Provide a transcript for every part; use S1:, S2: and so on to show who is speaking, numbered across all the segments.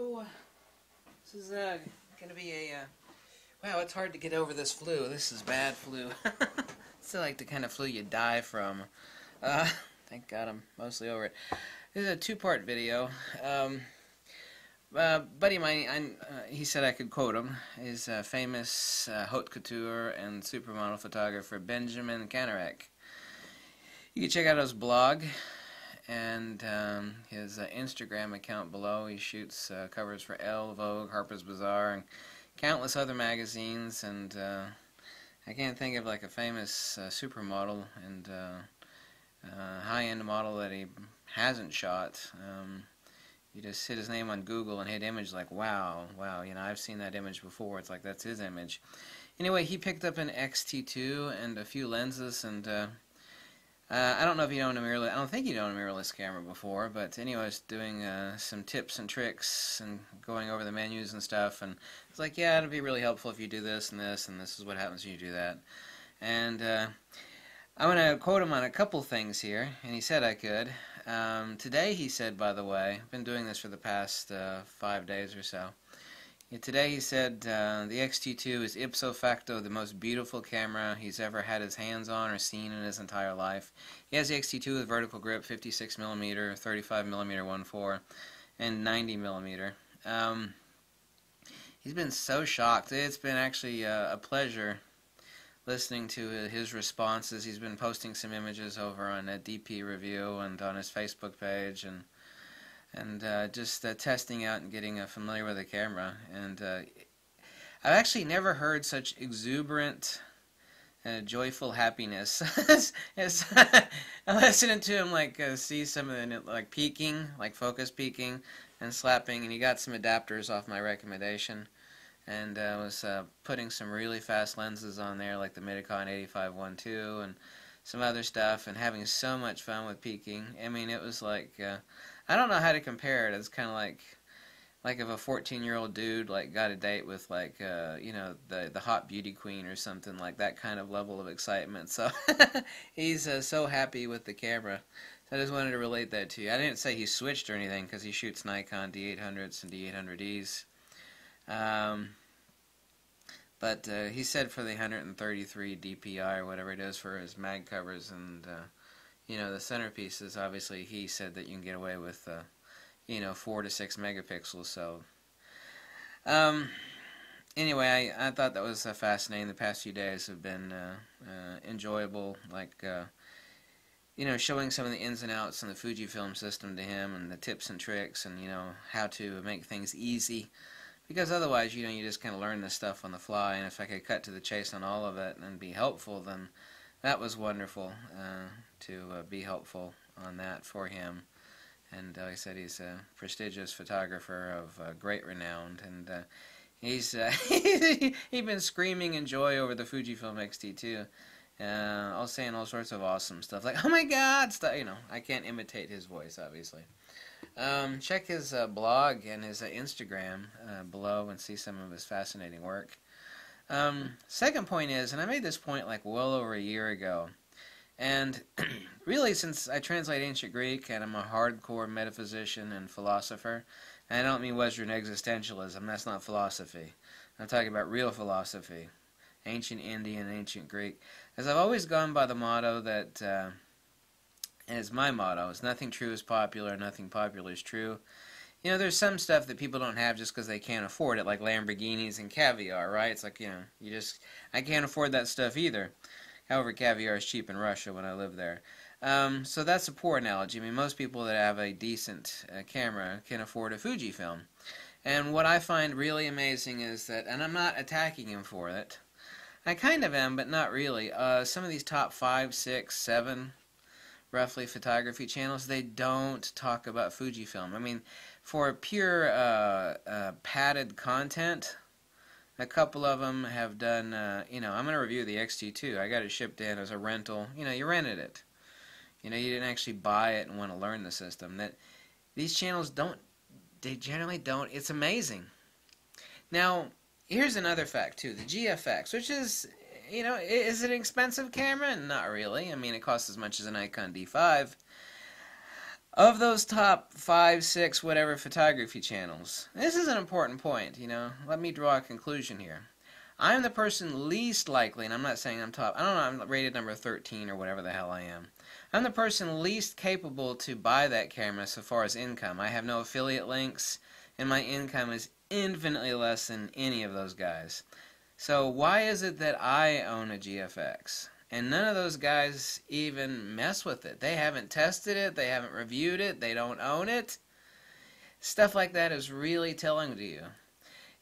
S1: This is uh, gonna be a. Uh, wow, it's hard to get over this flu. This is bad flu. it's like the kind of flu you die from. Uh, thank God I'm mostly over it. This is a two-part video. Um, uh, buddy of mine, I, uh, he said I could quote him. He's a famous uh, haute couture and supermodel photographer Benjamin Kanarek. You can check out his blog and um, his uh, Instagram account below. He shoots uh, covers for Elle, Vogue, Harper's Bazaar, and countless other magazines. And uh, I can't think of like a famous uh, supermodel and uh, uh, high-end model that he hasn't shot. Um, you just hit his name on Google and hit image like wow, wow. You know I've seen that image before. It's like that's his image. Anyway, he picked up an XT2 and a few lenses and uh, I don't know if you a mirrorless. I don't think you a mirrorless camera before, but anyway, I was doing uh, some tips and tricks and going over the menus and stuff, and it's like, yeah, it'd be really helpful if you do this and this, and this is what happens when you do that. And uh, I'm going to quote him on a couple things here, and he said I could. Um, today, he said, by the way, I've been doing this for the past uh, five days or so. Today he said uh, the X-T2 is ipso facto the most beautiful camera he's ever had his hands on or seen in his entire life. He has the X-T2 with vertical grip, 56mm, 35mm 1.4, and 90mm. Um, he's been so shocked. It's been actually uh, a pleasure listening to his responses. He's been posting some images over on a DP Review and on his Facebook page and and uh, just uh, testing out and getting uh, familiar with the camera. And uh, I've actually never heard such exuberant, joyful happiness as, as listening to him like uh, see some of the like peaking, like focus peaking and slapping. And he got some adapters off my recommendation. And I was putting some really fast lenses on there, like the Mitakon 8512 and some other stuff, and having so much fun with peaking. I mean, it was like I don't know how to compare it. It's kind of like like if a 14 year old dude like got a date with like uh, you know the the hot beauty queen or something like that kind of level of excitement so he's uh, so happy with the camera so I just wanted to relate that to you I didn't say he switched or anything because he shoots Nikon D800s and D800Es um, but uh, he said for the 133 DPI or whatever it is for his mag covers and uh, you know, the centerpieces, obviously, he said that you can get away with, uh, you know, 4 to 6 megapixels, so... Um, anyway, I, I thought that was uh, fascinating. The past few days have been uh, uh, enjoyable, like, you know, showing some of the ins and outs in the Fujifilm system to him, and the tips and tricks, and, you know, how to make things easy. Because otherwise, you know, you just kind of learn this stuff on the fly, and if I could cut to the chase on all of it and be helpful, then that was wonderful uh, to uh, be helpful on that for him. And uh, like I said, he's a prestigious photographer of uh, great renown, and uh, he's he's been screaming in joy over the Fujifilm X-T2. Uh, all saying all sorts of awesome stuff, like "Oh my God!" stuff. You know, I can't imitate his voice, obviously. Um, check his blog and his Instagram below and see some of his fascinating work. Um, second point is, and I made this point like well over a year ago, and really since I translate ancient Greek and I'm a hardcore metaphysician and philosopher, and I don't mean Western existentialism, that's not philosophy. I'm talking about real philosophy, ancient Indian, ancient Greek. As I've always gone by the motto that, and it's my motto, is nothing true is popular, nothing popular is true. You know, there's some stuff that people don't have just because they can't afford it, like Lamborghinis and caviar, right? It's like, you know, you just, I can't afford that stuff either. However, caviar is cheap in Russia when I lived there. Um, so that's a poor analogy. I mean, most people that have a decent uh, camera can afford a Fujifilm. And what I find really amazing is that, and I'm not attacking him for it, I kind of am, but not really. Uh, some of these top five, six, seven, roughly photography channels, they don't talk about Fujifilm. I mean, for pure uh, uh, padded content, a couple of them have done, uh, you know, I'm going to review the X-T2. I got it shipped in as a rental. You know, you rented it. You know, you didn't actually buy it and want to learn the system. That These channels don't, they generally don't. It's amazing. Now, here's another fact, too. The GFX, which is, you know, is it an expensive camera? Not really. I mean, it costs as much as an Nikon D5. of those top five, six, whatever photography channels, this is an important point, you know. Let me draw a conclusion here. I'm the person least likely, and I'm not saying I'm top, I don't know, I'm rated number 13 or whatever the hell I am. I'm the person least capable to buy that camera so far as income. I have no affiliate links, and my income is infinitely less than any of those guys. So why is it that I own a GFX? And none of those guys even mess with it. They haven't tested it, they haven't reviewed it, they don't own it. Stuff like that is really telling to you.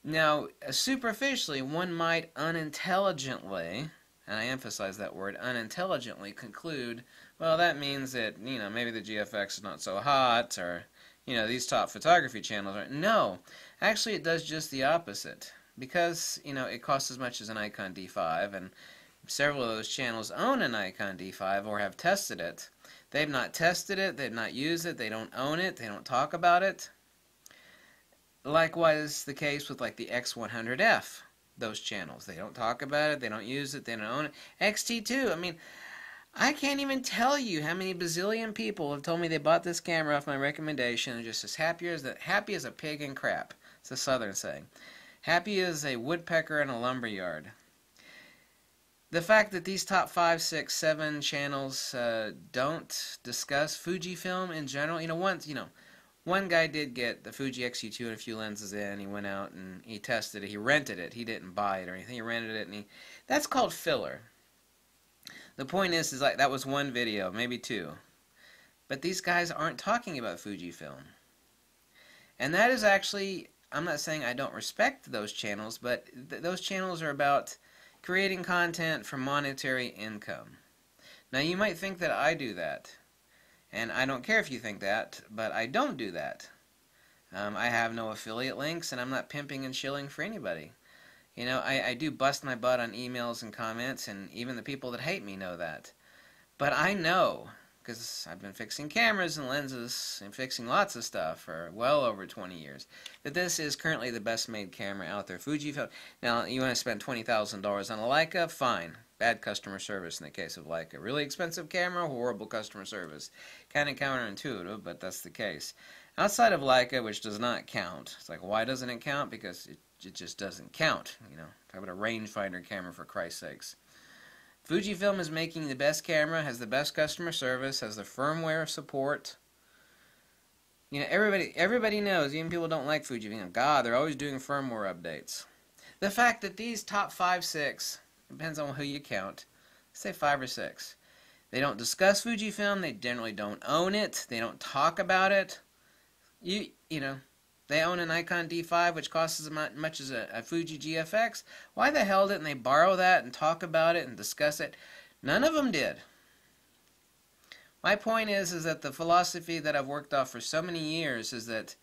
S1: Now, superficially, one might unintelligently, and I emphasize that word, unintelligently conclude, well, that means that, you know, maybe the GFX is not so hot, or, you know, these top photography channels aren't. No, actually, it does just the opposite. Because, you know, it costs as much as an Nikon D5, and several of those channels own a Nikon D5 or have tested it. They've not tested it, they've not used it, they don't own it, they don't talk about it. Likewise, the case with like the X100F, those channels. They don't talk about it, they don't use it, they don't own it. XT2, I mean, I can't even tell you how many bazillion people have told me they bought this camera off my recommendation and just as happy as, the, happy as a pig in crap. It's a southern saying. Happy as a woodpecker in a lumberyard. the fact that these top five, six, seven channels uh, don't discuss Fujifilm in general, you know, once you know, one guy did get the Fuji X-T2 and a few lenses in. He went out and he tested it. He rented it. He didn't buy it or anything. He rented it, and he that's called filler. The point is, is like that was one video, maybe two, but these guys aren't talking about Fujifilm, and that is actually. I'm not saying I don't respect those channels, but th those channels are about creating content for monetary income. Now you might think that I do that, and I don't care if you think that, but I don't do that. Um, I have no affiliate links, and I'm not pimping and shilling for anybody. You know, I, I do bust my butt on emails and comments, and even the people that hate me know that. But I know because I've been fixing cameras and lenses and fixing lots of stuff for well over 20 years, that this is currently the best made camera out there. Fujifilm. Now, you want to spend $20,000 on a Leica? Fine. Bad customer service in the case of Leica. Really expensive camera, horrible customer service. Kind of counterintuitive, but that's the case. Outside of Leica, which does not count, it's like, why doesn't it count? Because it, it just doesn't count. You know, talk about a rangefinder camera for Christ's sakes. Fujifilm is making the best camera, has the best customer service, has the firmware support. You know, everybody everybody knows, even people don't like Fujifilm. God, they're always doing firmware updates. The fact that these top five, six, depends on who you count, say five or six, they don't discuss Fujifilm, they generally don't own it, they don't talk about it. You you know, they own an Nikon D5, which costs as much as a, a, Fuji GFX. Why the hell didn't they borrow that and talk about it and discuss it? None of them did. My point is, is that the philosophy that I've worked off for so many years is that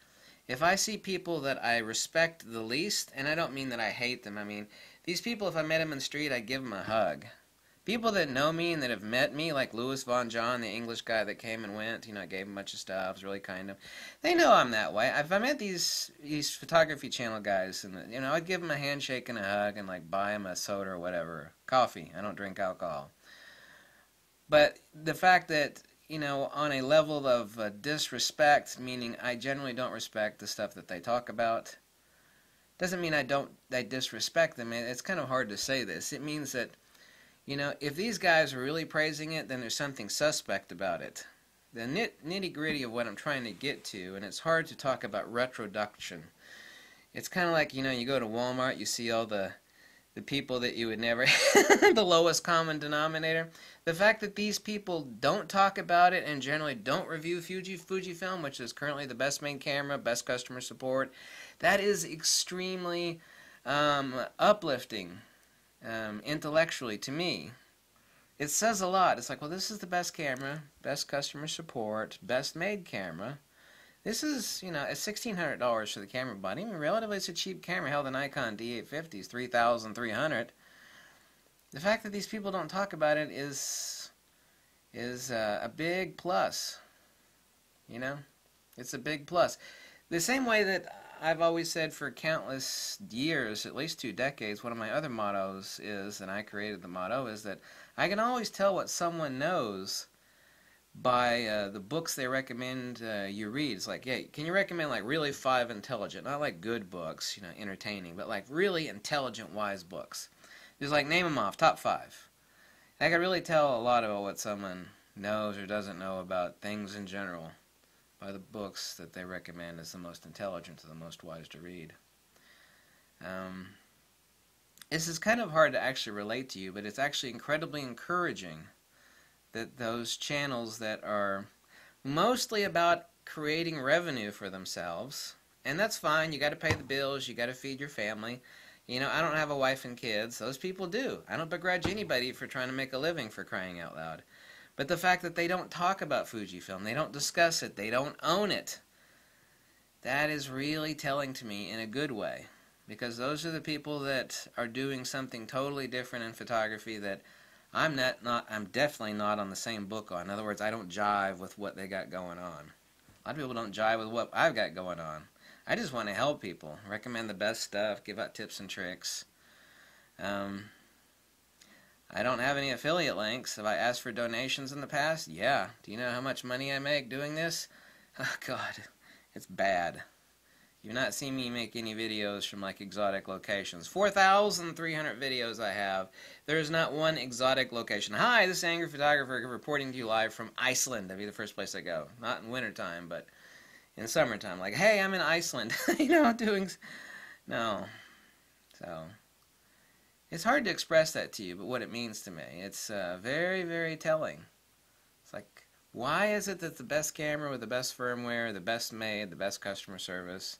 S1: if I see people that I respect the least, and I don't mean that I hate them, I mean, these people, if I met them in the street, I'd give them a hug. People that know me and that have met me, like Louis Von John, the English guy that came and went, you know, I gave him a bunch of stuff, was really kind of. They know I'm that way. If I met these these photography channel guys, and you know, I'd give them a handshake and a hug, and like buy them a soda or whatever, coffee. I don't drink alcohol. But the fact that you know, on a level of uh, disrespect, meaning I generally don't respect the stuff that they talk about, doesn't mean I don't I disrespect them. It's kind of hard to say this. It means that you know, if these guys are really praising it, then there's something suspect about it. The nit nitty gritty of what I'm trying to get to, and it's hard to talk about retroduction. It's kind of like, you know, you go to Walmart, you see all the the people that you would never the lowest common denominator. The fact that these people don't talk about it and generally don't review Fuji Fujifilm, which is currently the best main camera, best customer support, that is extremely um, uplifting um, intellectually to me. It says a lot. It's like, well, this is the best camera, best customer support, best made camera. This is, you know, at sixteen hundred dollars for the camera body. I mean, relatively, it's a cheap camera. Hell, the Nikon D850 is three thousand three hundred. The fact that these people don't talk about it is is uh, a big plus. You know, it's a big plus. The same way that I've always said for countless years, at least two decades, one of my other mottos is, and I created the motto, is that I can always tell what someone knows by uh, the books they recommend uh, you read. It's like, yeah, can you recommend like really five intelligent, not like good books, you know, entertaining, but like really intelligent, wise books. Just like name them off, top five. I can really tell a lot about what someone knows or doesn't know about things in general by the books that they recommend as the most intelligent or the most wise to read. Um, this is kind of hard to actually relate to you, but it's actually incredibly encouraging that those channels that are mostly about creating revenue for themselves, and that's fine, you got to pay the bills, you got to feed your family. You know, I don't have a wife and kids. Those people do. I don't begrudge anybody for trying to make a living for crying out loud. But the fact that they don't talk about Fujifilm, they don't discuss it, they don't own it, that is really telling to me in a good way because those are the people that are doing something totally different in photography that I'm not, not I'm definitely not on the same book on. In other words, I don't jive with what they got going on. A lot of people don't jive with what I've got going on. I just want to help people, recommend the best stuff, give out tips and tricks. Um, I don't have any affiliate links. Have I asked for donations in the past? Yeah. Do you know how much money I make doing this? Oh, God. It's bad. You've not seen me make any videos from like exotic locations. 4,300 videos I have. There is not one exotic location. Hi, this is Angry Photographer reporting to you live from Iceland. That'd be the first place I go. Not in wintertime, but in summertime. Like, hey, I'm in Iceland. you know, doing... No. So... It's hard to express that to you, but what it means to me. It's uh, very, very telling. It's like, why is it that the best camera with the best firmware, the best made, the best customer service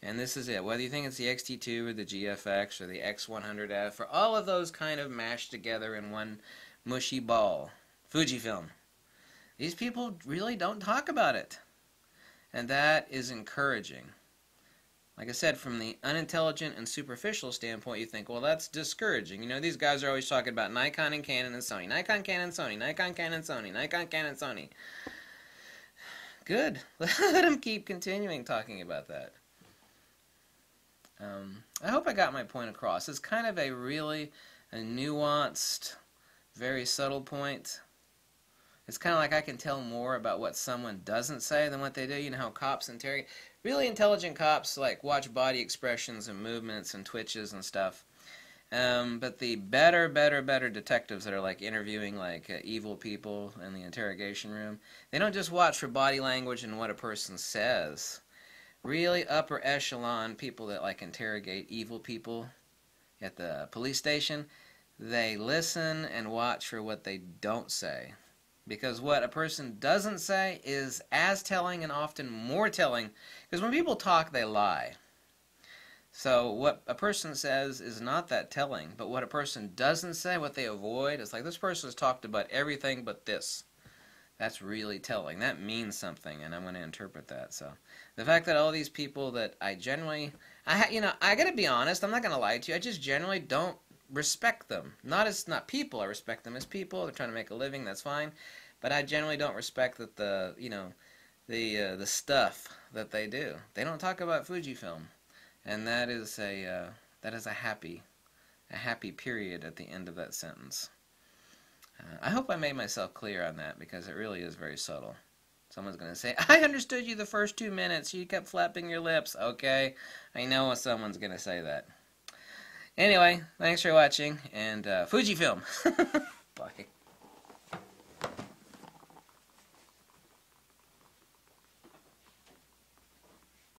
S1: and this is it. Whether you think it's the XT2 or the GFX or the X100F or all of those kind of mashed together in one mushy ball. Fujifilm. These people really don't talk about it. And that is encouraging. Like I said, from the unintelligent and superficial standpoint, you think, well, that's discouraging. You know, these guys are always talking about Nikon and Canon and Sony. Nikon, Canon, Sony. Nikon, Canon, Sony. Nikon, Canon, Sony. Good. Let them keep continuing talking about that. Um, I hope I got my point across. It's kind of a really a nuanced, very subtle point. It's kind of like I can tell more about what someone doesn't say than what they do. You know how cops interrogate really intelligent cops like watch body expressions and movements and twitches and stuff. Um, but the better, better, better detectives that are like interviewing like uh, evil people in the interrogation room, they don't just watch for body language and what a person says really upper echelon people that like interrogate evil people at the police station, they listen and watch for what they don't say. Because what a person doesn't say is as telling and often more telling. Because when people talk, they lie. So what a person says is not that telling, but what a person doesn't say, what they avoid, is like this person has talked about everything but this. That's really telling. That means something, and I'm going to interpret that. So the fact that all these people that I generally, I you know, I got to be honest. I'm not going to lie to you. I just generally don't respect them. Not as not people. I respect them as people. They're trying to make a living. That's fine. But I generally don't respect that the you know the uh, the stuff that they do. They don't talk about Fujifilm, and that is a uh, that is a happy a happy period at the end of that sentence. Uh, I hope I made myself clear on that because it really is very subtle. Someone's going to say, I understood you the first two minutes. You kept flapping your lips. Okay, I know someone's going to say that. Anyway, thanks for watching, and uh, Fujifilm. Bye.